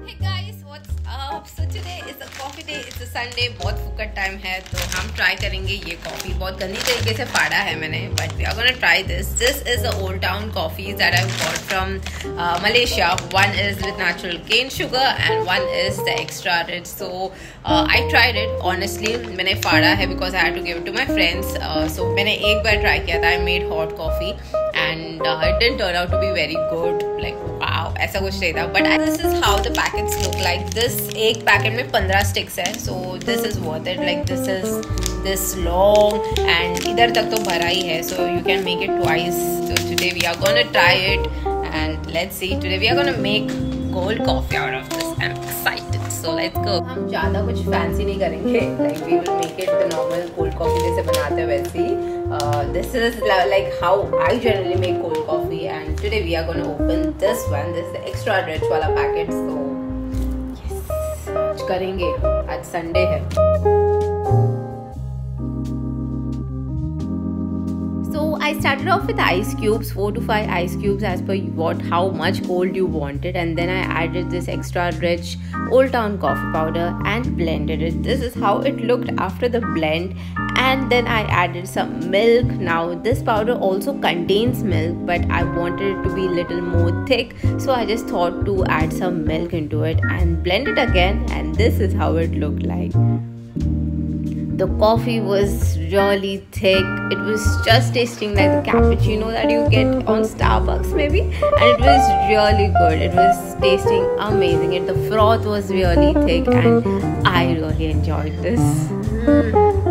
Hey guys, what's up? So today is a coffee day. It's a Sunday. बहुत फुकट time है तो हम ट्राई करेंगे ये कॉफ़ी बहुत गंदी तरीके से फाड़ा है मैंने but we are gonna try this this is the old town coffee that I got from Malaysia one is with natural cane sugar and one is the extra rich so I tried it honestly मैंने फाड़ा है because I have to give to my friends so मैंने एक बार try किया था I made hot coffee and it turn out to be very good like ऐसा कुछ नहीं था. But this is how the packets look like this एक पैकेट में पंद्रह स्टिक्स है. So this is worth it like this is this long and इधर तक तो भरा ही है. So you can make it twice today we are gonna try it and let's see today we are gonna make cold coffee out of this I am excited so let's हम ज़्यादा कुछ fancy नहीं करेंगे like we will make it the normal cold coffee जैसे बनाते हैं वैसे ही is like how I generally make cold coffee and today we are gonna open this one this is the extra rich वाला packet so yes करेंगे आज Sunday है I started off with ice cubes, four to five ice cubes as per what how much cold you wanted, and then I added this extra rich Old Town coffee powder and blended it. This is how it looked after the blend, and then I added some milk. Now this powder also contains milk, but I wanted it to be a little more thick, so I just thought to add some milk into it and blend it again, and this is how it looked like the coffee was really thick. It was just tasting like the cappuccino that you get on starbucks maybe. And it was really good. It was tasting amazing. And the froth was really thick. And i really enjoyed this hmm.